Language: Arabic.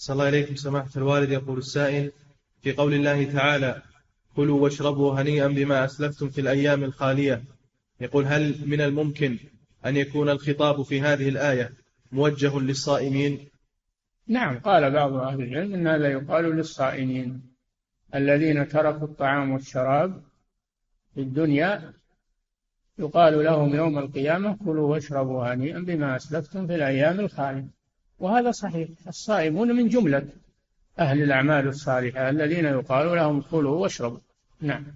صلى الله عليكم سماحة الوالد يقول السائل في قول الله تعالى كلوا واشربوا هنيئا بما أسلفتم في الأيام الخالية يقول هل من الممكن أن يكون الخطاب في هذه الآية موجه للصائمين؟ نعم قال بعض أهل العلم أن هذا يقال للصائمين. الذين تركوا الطعام والشراب في الدنيا يقال لهم يوم القيامة كلوا واشربوا هنيئا بما أسلفتم في الأيام الخالية وهذا صحيح. الصائمون من جملة أهل الأعمال الصالحة الذين يقال لهم كلوا واشربوا. نعم.